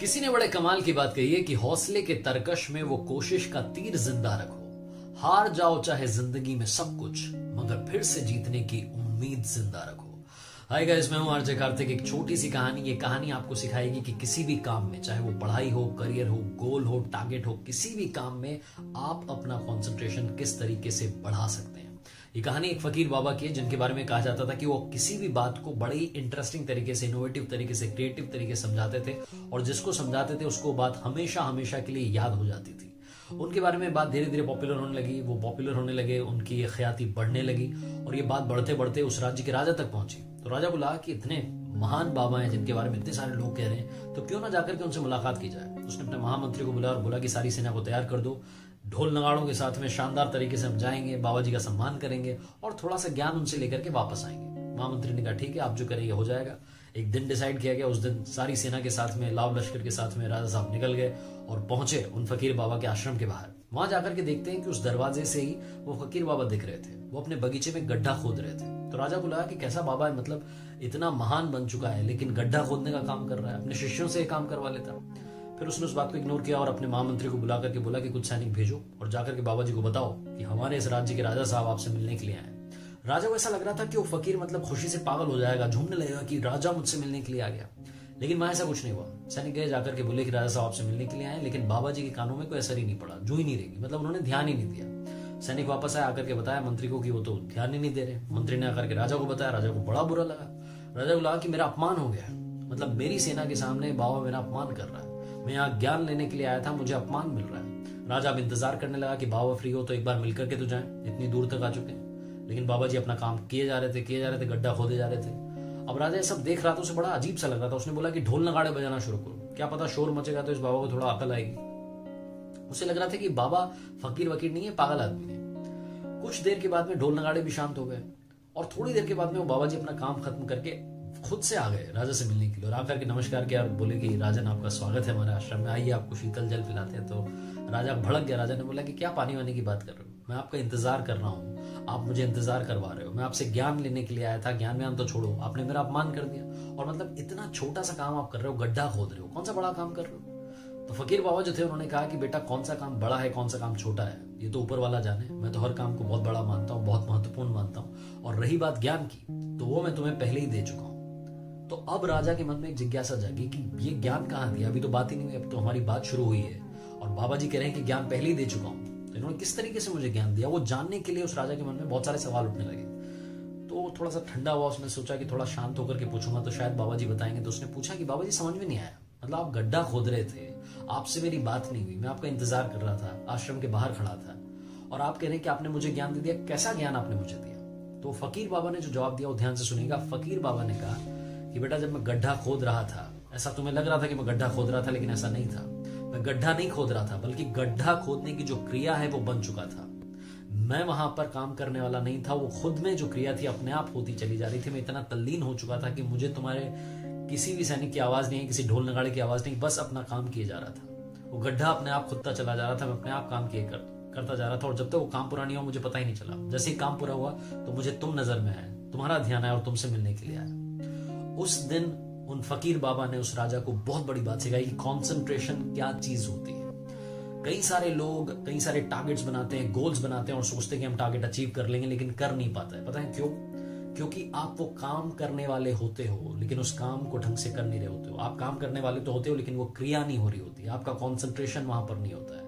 किसी ने बड़े कमाल की बात कही है कि हौसले के तरकश में वो कोशिश का तीर ज़िंदा रखो। हार जाओ चाहे ज़िंदगी में सब कुछ, मगर फिर से जीतने की उम्मीद ज़िंदा रखो। हाय गाइस मैं हूँ आरजे कार्तिक। एक छोटी सी कहानी, ये कहानी आपको सिखाएगी कि किसी भी काम में, चाहे वो पढ़ाई हो करियर हो गोल हो टारगेट हो, किसी भी काम में आप अपना कंसंट्रेशन किस तरीके से बढ़ा सकते हैं। ये कहानी एक फकीर बाबा की है, जिनके बारे में कहा जाता था कि वो किसी भी बात को बड़े ही इंटरेस्टिंग तरीके से इनोवेटिव तरीके से क्रिएटिव तरीके से समझाते थे और जिसको समझाते थे, उसको बात हमेशा हमेशा के लिए याद हो जाती थी। उनके बारे में बात धीरे धीरे पॉपुलर होने लगी, वो पॉपुलर होने लगे, उनकी ख्याति बढ़ने लगी और ये बात बढ़ते बढ़ते उस राज्य के राजा तक पहुँची। तो राजा बोला कि इतने महान बाबा हैं, जिनके बारे में इतने सारे लोग कह रहे हैं तो क्यों ना जाकर के उनसे मुलाकात की जाए? उसने अपने महामंत्री को बुलाया और बोला कि सारी सेना को तैयार कर दो। ढोल नगाड़ों के साथ में शानदार तरीके से हम जाएँगे बाबा जी का सम्मान करेंगे और थोड़ा सा ज्ञान उनसे लेकर के वापस आएँगे। महामंत्री ने कहा, ठीक है, आप जो करेंगे, हो जाएगा। एक दिन डिसाइड किया गया, उस दिन सारी सेना के साथ में लाव लश्कर के साथ में राजा साहब निकल गए और पहुँचे उन फकीर बाबा के आश्रम के बाहर। वहाँ जाकर के देखते हैं कि उस दरवाजे से ही वो फकीर बाबा दिख रहे थे। वो अपने बगीचे में गड्ढा खोद रहे थे। तो राजा को लगा कि कैसा बाबा है मतलब इतना महान बन चुका है, लेकिन गड्ढा खोदने का काम कर रहा है। अपने शिष्यों से काम करवा लेता। फिर उसने उस बात को इग्नोर किया और अपने महामंत्री को बुला करके बोला कि कुछ सैनिक भेजो और जाकर के बाबा जी को बताओ कि हमारे इस राज्य के राजा साहब आपसे मिलने के लिए आए राजा को ऐसा लग रहा था कि वो फकीर मतलब खुशी से पागल हो जाएगा, झूमने लगेगा कि राजा मुझसे मिलने के लिए आ गया। लेकिन वहाँ ऐसा कुछ नहीं हुआ। सैनिक गए, जाकर के बोले कि राजा साहब आपसे मिलने के लिए आए, लेकिन बाबा जी के कानों में कोई असर ही नहीं पड़ा, जो ही नहीं रहेगी। मतलब उन्होंने ध्यान ही नहीं दिया। सैनिक वापस आया आकर के बताया मंत्री को कि वो तो ध्यान ही नहीं दे रहे। मंत्री ने आकर के राजा को बताया, राजा को बड़ा बुरा लगा। राजा को लगा कि मेरा अपमान हो गया मतलब मेरी सेना के सामने बाबा मेरा अपमान कर रहा है। मैं यहाँ ज्ञान लेने के लिए आया था, मुझे अपमान मिल रहा है। राजा अब इंतज़ार करने लगा कि बाबा फ्री हो तो एक बार मिलकर के तो जाए। इतनी दूर तक आ चुके हैं। लेकिन बाबा जी अपना काम किए जा रहे थे, किए जा रहे थे, गड्ढा खोदे जा रहे थे। अब राजा ये सब देख रहा था, उसे बड़ा अजीब सा लग रहा था। उसने बोला कि ढोल नगाड़े बजाना शुरू करो। क्या पता शोर मचेगा तो इस बाबा को थोड़ा अकल आएगी। उसे लग रहा था कि बाबा फकीर वकीर नहीं है, पागल आदमी है। कुछ देर के बाद में ढोल नगाड़े भी शांत हो गए। और थोड़ी देर के बाद में वो बाबा जी अपना काम खत्म करके खुद से आ गए, राजा से मिलने के लिए। और आकर के नमस्कार किया और बोले कि, राजन, आपका स्वागत है हमारे आश्रम में। आइए, आपको शीतल जल पिलाते हैं। तो राजा भड़क गया। राजा ने बोला कि, क्या पानी वानी की बात कर रहे हो? मैं आपका इंतज़ार कर रहा हूँ। आप मुझे इंतज़ार करवा रहे हो। मैं आपसे ज्ञान लेने के लिए आया था। ज्ञान व्यान तो छोड़ो। आपने मेरा अपमान कर दिया। और मतलब इतना छोटा सा काम आप कर रहे हो, गड्ढा खोद रहे हो। कौन सा बड़ा काम कर रहे हो? तो फकीर बाबा जो थे, उन्होंने कहा कि, बेटा, कौन सा काम बड़ा है, कौन सा काम छोटा है? ये तो ऊपर वाला जाने। मैं तो हर काम को बहुत बड़ा मानता हूँ, बहुत महत्वपूर्ण मानता हूँ। और रही बात ज्ञान की तो वो मैं तुम्हें पहले ही दे चुका हूँ। तो अब राजा के मन में एक जिज्ञासा जागी कि ये ज्ञान कहाँ दिया अभी तो बात ही नहीं हुई, अब तो हमारी बात शुरू हुई है। और बाबा जी कह रहे हैं कि ज्ञान पहले ही दे चुका हूँ। तो इन्होंने किस तरीके से मुझे ज्ञान दिया? वो जानने के लिए उस राजा के मन में बहुत सारे सवाल उठने लगे। तो थोड़ा सा ठंडा हुआ, उसने सोचा कि थोड़ा शांत होकर के पूछूँगा तो शायद बाबा जी बताएँगे। तो उसने पूछा कि बाबा जी, समझ में नहीं आया। मतलब आप गड्ढा खोद रहे थे, आपसे मेरी बात नहीं हुई। मैं आपका इंतज़ार कर रहा था, आश्रम के बाहर खड़ा था। और आप कह रहे हैं कि आपने मुझे ज्ञान दे दिया, कैसा ज्ञान आपने मुझे दिया? तो फकीर बाबा ने जो जवाब दिया, वो ध्यान से सुनेगा फकीर बाबा ने कहा कि बेटा जब मैं गड्ढा खोद रहा था ऐसा तुम्हें लग रहा था कि मैं गड्ढा खोद रहा था लेकिन ऐसा नहीं था। मैं गड्ढा नहीं खोद रहा था बल्कि गड्ढा खोदने की जो क्रिया है वो बन चुका था। मैं वहाँ पर काम करने वाला नहीं था वो खुद में जो क्रिया थी अपने आप होती चली जा रही थी। मैं इतना तल्लीन हो चुका था कि मुझे तुम्हारे किसी भी सैनिक की आवाज़ नहीं किसी ढोल नगाड़े की आवाज़ नहीं बस अपना काम किए जा रहा था। वो गड्ढा अपने आप खुदता चला जा रहा था मैं अपने आप काम किए कर, करता जा रहा था और जब तक वो काम पूरा नहीं हुआ मुझे पता ही नहीं चला। जैसे ही काम पूरा हुआ तो मुझे तुम नज़र में आए तुम्हारा ध्यान आया और तुमसे मिलने के लिए आया। उस दिन उन फकीर बाबा ने उस राजा को बहुत बड़ी बात सिखाई कि कॉन्सेंट्रेशन क्या चीज़ होती है। कई सारे लोग, कई सारे टारगेट्स बनाते हैं गोल्स बनाते हैं और सोचते हैं कि हम टारगेट अचीव कर लेंगे, लेकिन कर नहीं पाता है। पता है क्यों? क्योंकि आप वो काम करने वाले होते हो, लेकिन उस काम को ढंग से कर नहीं रहे होते हो। आप काम करने वाले तो होते हो, लेकिन वो क्रिया नहीं हो रही होती। आपका कॉन्सेंट्रेशन वहाँ पर नहीं होता है।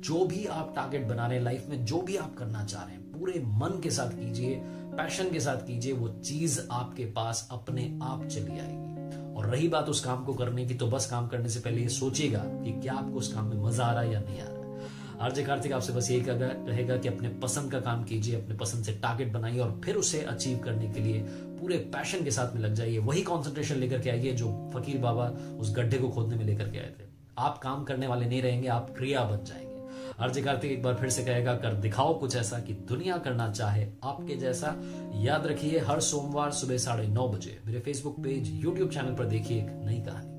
जो भी आप टारगेट बना रहे हैं लाइफ में, जो भी आप करना चाह रहे हैं पूरे मन के साथ कीजिए पैशन के साथ कीजिए, वो चीज़ आपके पास अपने आप चली आएगी। और रही बात उस काम को करने की तो बस काम करने से पहले ये सोचिएगा कि क्या आपको उस काम में मज़ा आ रहा है या नहीं आ रहा आरजे कार्तिक, आपसे बस यही रहेगा कि अपने पसंद का काम कीजिए, अपने पसंद से टारगेट बनाइए और फिर उसे अचीव करने के लिए पूरे पैशन के साथ में लग जाइए। वही कॉन्सेंट्रेशन लेकर के आइए जो फकीर बाबा उस गड्ढे को खोदने में लेकर के आए थे। आप काम करने वाले नहीं रहेंगे, आप क्रिया बन जाएँगे। आरजे कार्तिक एक बार फिर से कहेगा, कर दिखाओ कुछ ऐसा कि दुनिया करना चाहे आपके जैसा। याद रखिए, हर सोमवार सुबह साढ़े नौ बजे मेरे फेसबुक पेज यूट्यूब चैनल पर देखिए एक नई कहानी।